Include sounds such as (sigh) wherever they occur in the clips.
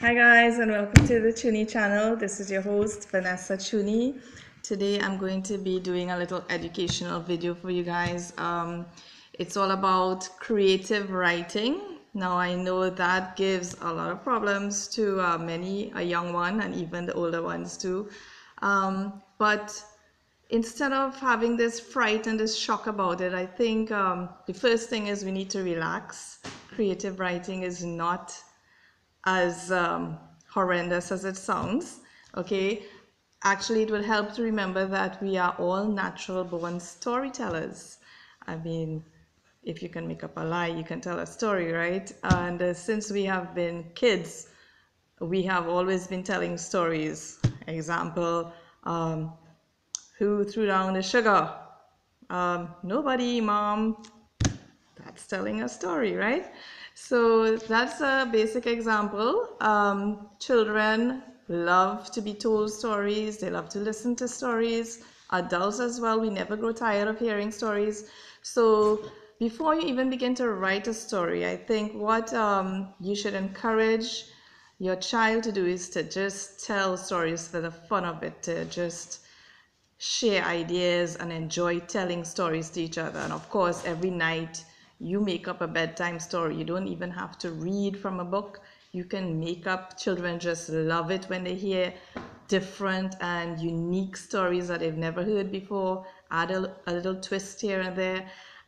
Hi guys and welcome to the Chuni channel. This is your host Vanessa Chuni. Today I'm going to be doing a little educational video for you guys. Um, it's all about creative writing. Now I know that gives a lot of problems to uh, many, a young one and even the older ones too. Um, but instead of having this fright and this shock about it, I think um, the first thing is we need to relax. Creative writing is not as um, horrendous as it sounds, okay? Actually, it will help to remember that we are all natural born storytellers. I mean, if you can make up a lie, you can tell a story, right? And uh, since we have been kids, we have always been telling stories. Example, um, who threw down the sugar? Um, nobody, mom. That's telling a story, right? So that's a basic example. Um, children love to be told stories. They love to listen to stories. Adults as well. We never grow tired of hearing stories. So before you even begin to write a story, I think what um, you should encourage your child to do is to just tell stories for the fun of it, to just share ideas and enjoy telling stories to each other. And of course, every night you make up a bedtime story. You don't even have to read from a book. You can make up. Children just love it when they hear different and unique stories that they've never heard before. Add a, a little twist here and there.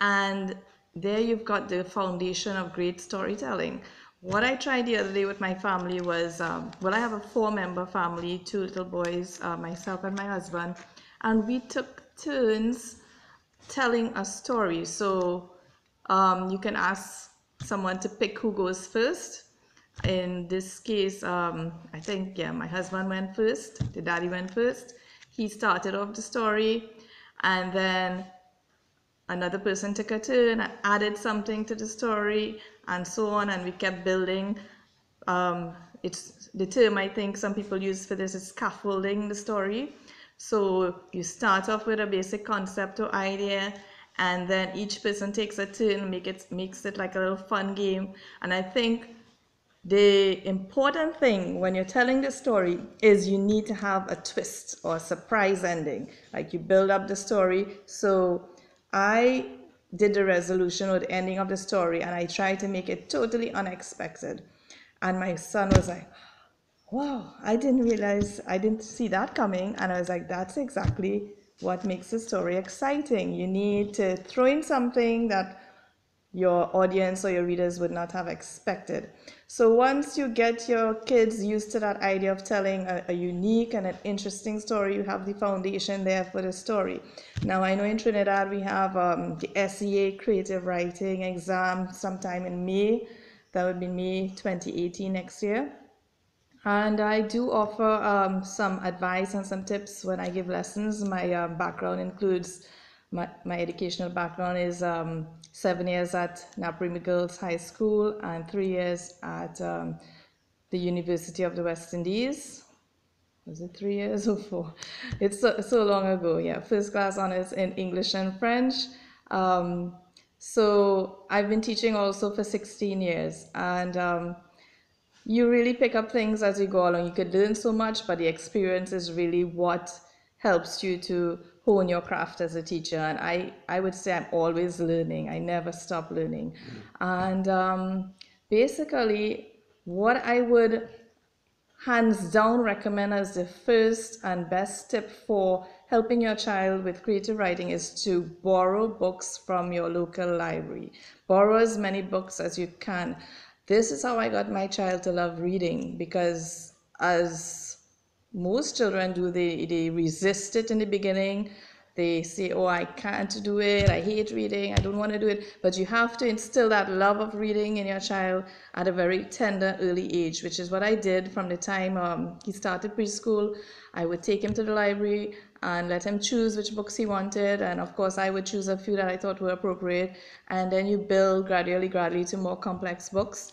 And there you've got the foundation of great storytelling. What I tried the other day with my family was, um, well, I have a four member family, two little boys, uh, myself and my husband, and we took turns telling a story. So um, you can ask someone to pick who goes first. In this case, um, I think, yeah, my husband went first, the daddy went first. He started off the story, and then another person took a turn, added something to the story, and so on, and we kept building. Um, it's the term I think some people use for this is scaffolding the story. So you start off with a basic concept or idea, and then each person takes a turn make it makes it like a little fun game. And i think the important thing when you're telling the story is you need to have a twist or a surprise ending. Like you build up the story. So i did the resolution or the ending of the story and i tried to make it totally unexpected. And my son was like wow i didn't realize i didn't see that coming. And i was like that's exactly what makes a story exciting. You need to throw in something that your audience or your readers would not have expected. So once you get your kids used to that idea of telling a, a, unique and an interesting story, you have the foundation there for the story. Now I know in Trinidad we have um, the SEA creative writing exam sometime in May. That would be May 2018 next year. And I do offer um, some advice and some tips when I give lessons. My um, background includes my, my educational background is um, seven years at Naparima Girls High School and three years at um, the University of the West Indies. Was it three years or four? It's so, so long ago, yeah. First class honors in English and French. Um, so I've been teaching also for 16 years. And um, you really pick up things as you go along. You could learn so much, but the experience is really what helps you to hone your craft as a teacher. And I, I would say I'm always learning. I never stop learning. And um, basically, what I would hands down recommend as the first and best tip for helping your child with creative writing is to borrow books from your local library. Borrow as many books as you can this is how I got my child to love reading because as most children do, they, they resist it in the beginning. They say, oh, I can't do it. I hate reading. I don't want to do it. But you have to instill that love of reading in your child at a very tender, early age, which is what I did from the time um, he started preschool. I would take him to the library and let him choose which books he wanted. And of course, I would choose a few that I thought were appropriate. And then you build gradually, gradually to more complex books.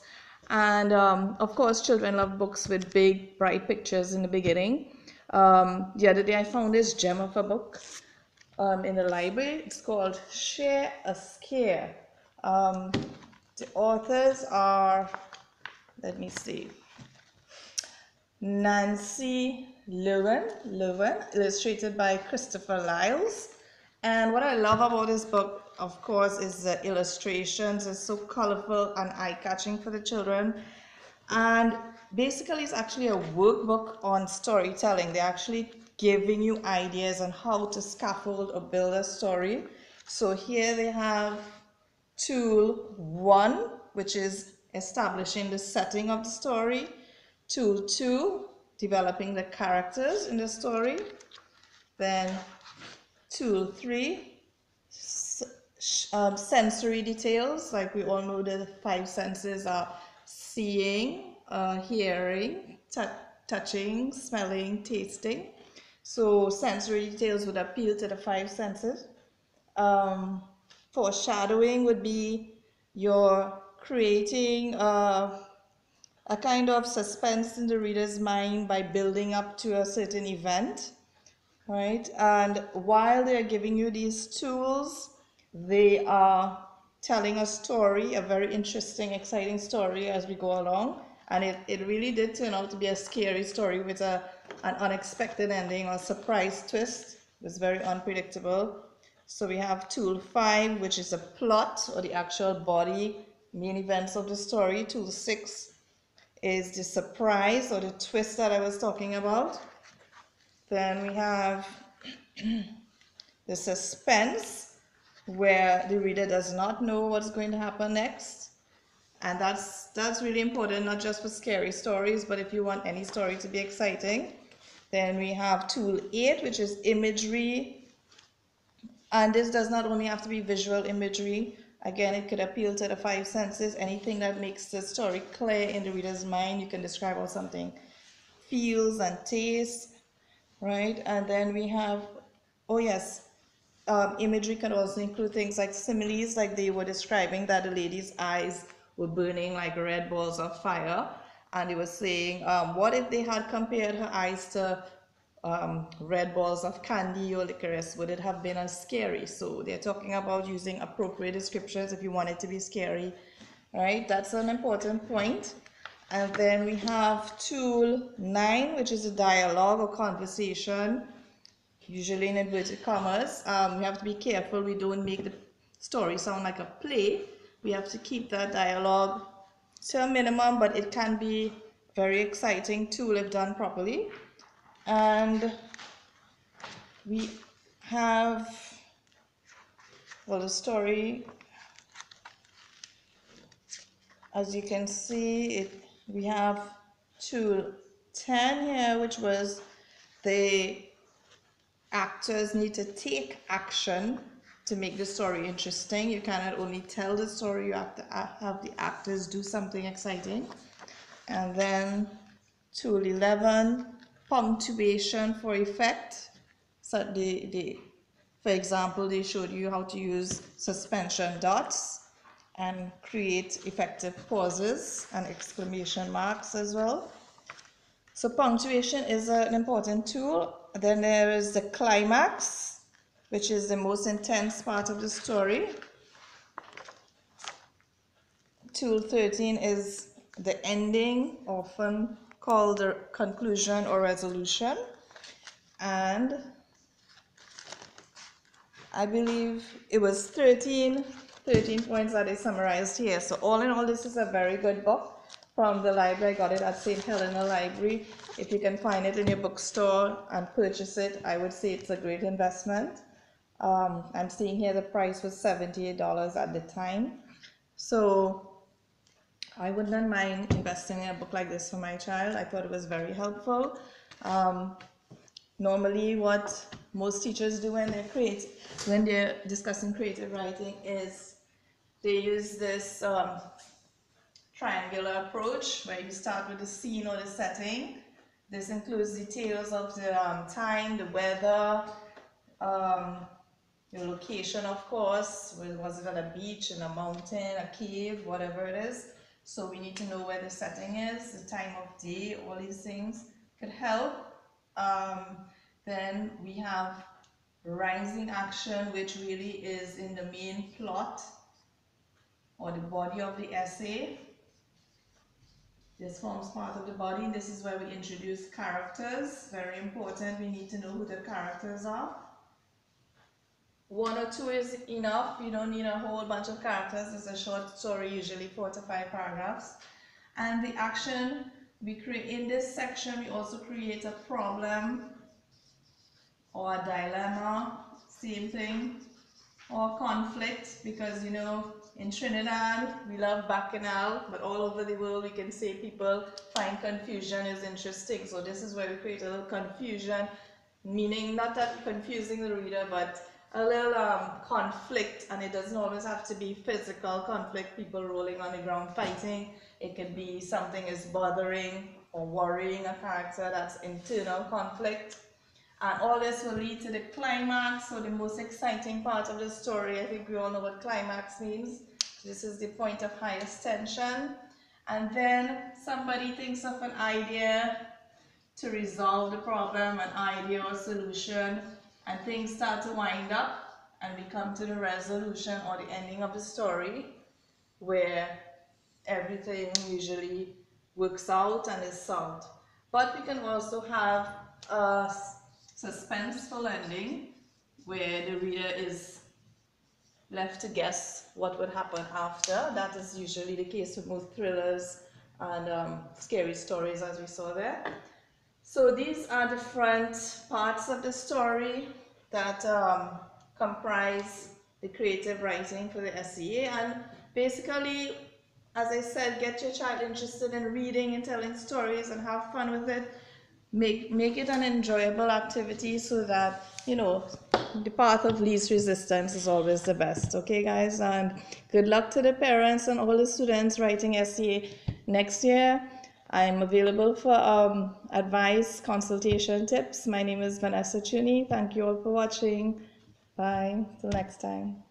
And um, of course, children love books with big, bright pictures in the beginning. Um, the other day, I found this gem of a book um, in the library. It's called Share a Scare. Um, the authors are, let me see, Nancy Lewin, Lewin, illustrated by Christopher Lyles. And what I love about this book, of course, is the illustrations. It's so colorful and eye-catching for the children. And basically, it's actually a workbook on storytelling. They're actually giving you ideas on how to scaffold or build a story. So here they have tool one, which is establishing the setting of the story. Tool two, developing the characters in the story. Then tool three, um, sensory details, like we all know the five senses are seeing, uh, hearing, touching, smelling, tasting. So sensory details would appeal to the five senses. Um, foreshadowing would be your creating a, a kind of suspense in the reader's mind by building up to a certain event, right? And while they're giving you these tools, they are telling a story, a very interesting, exciting story as we go along. And it, it really did turn out to be a scary story with a, an unexpected ending or surprise twist. It was very unpredictable. So we have tool five, which is a plot or the actual body main events of the story. Tool six is the surprise or the twist that I was talking about. Then we have (clears throat) the suspense, where the reader does not know what's going to happen next. And that's, that's really important, not just for scary stories, but if you want any story to be exciting. Then we have tool eight, which is imagery. And this does not only have to be visual imagery, Again, it could appeal to the five senses. Anything that makes the story clear in the reader's mind, you can describe how something feels and tastes, right? And then we have, oh yes, um, imagery can also include things like similes, like they were describing that the lady's eyes were burning like red balls of fire. And they were saying, um, what if they had compared her eyes to um, red balls of candy or licorice, would it have been as scary? So they're talking about using appropriate descriptions if you want it to be scary, right? That's an important point. And then we have tool nine, which is a dialogue or conversation, usually in inverted commas. Um, we have to be careful we don't make the story sound like a play. We have to keep that dialogue to a minimum, but it can be very exciting tool if done properly and we have well the story as you can see it we have tool 10 here which was the actors need to take action to make the story interesting. You cannot only tell the story you have to have the actors do something exciting. And then tool 11 punctuation for effect. So they, they, for example, they showed you how to use suspension dots and create effective pauses and exclamation marks as well. So punctuation is an important tool. Then there is the climax, which is the most intense part of the story. Tool 13 is the ending, often called the conclusion or resolution and I believe it was 13, 13 points that is summarized here. So all in all, this is a very good book from the library. I got it at St. Helena Library. If you can find it in your bookstore and purchase it, I would say it's a great investment. Um, I'm seeing here the price was $78 at the time. So I wouldn't mind investing in a book like this for my child. I thought it was very helpful. Um, normally, what most teachers do when they create, when they're discussing creative writing, is they use this um, triangular approach where you start with the scene or the setting. This includes details of the um, time, the weather, um, the location, of course. Was it at a beach, in a mountain, a cave, whatever it is. So we need to know where the setting is, the time of day, all these things could help. Um, then we have rising action, which really is in the main plot or the body of the essay. This forms part of the body. This is where we introduce characters. Very important. We need to know who the characters are. One or two is enough. You don't need a whole bunch of characters. It's a short story, usually four to five paragraphs. And the action, we create in this section, we also create a problem or a dilemma, same thing, or conflict, because you know, in Trinidad, we love bacchanal, but all over the world, we can say people find confusion is interesting. So this is where we create a little confusion, meaning not that confusing the reader, but a little um, conflict, and it doesn't always have to be physical conflict, people rolling on the ground fighting. It can be something is bothering or worrying a character, that's internal conflict. And all this will lead to the climax, so the most exciting part of the story. I think we all know what climax means. This is the point of highest tension. And then somebody thinks of an idea to resolve the problem, an idea or solution, and things start to wind up, and we come to the resolution or the ending of the story, where everything usually works out and is solved. But we can also have a suspenseful ending where the reader is left to guess what would happen after. That is usually the case with most thrillers and um, scary stories as we saw there. So these are different parts of the story that um, comprise the creative writing for the SEA and basically as I said get your child interested in reading and telling stories and have fun with it. Make make it an enjoyable activity so that you know the path of least resistance is always the best. Okay guys? And good luck to the parents and all the students writing SEA next year I'm available for um, advice, consultation, tips. My name is Vanessa Chuni. Thank you all for watching. Bye. Till next time.